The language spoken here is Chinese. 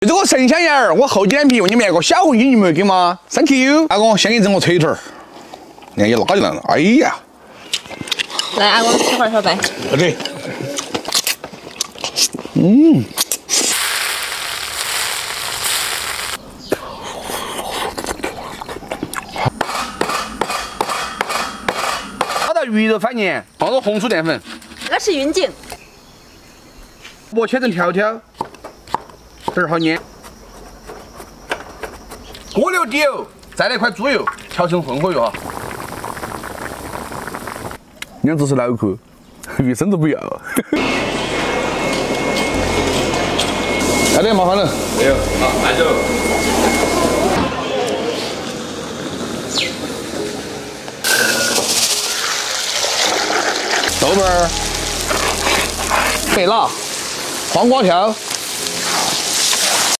这个神香叶儿，我厚几两皮，问你们那个小红心有没有给吗？Thank you。阿公，先给你整个腿腿儿，你看一拉进来了。哎呀，来，阿公吃块小白。对。嗯。炒到鱼肉翻面，放入红薯淀粉。那是运劲。萝卜切成条条，这儿好捏。锅留底油，再来块猪油，调成混合油哈。两只是脑壳，鱼身子不要。来点麻烦了。没有，好，慢走。豆瓣儿，白辣，黄瓜条。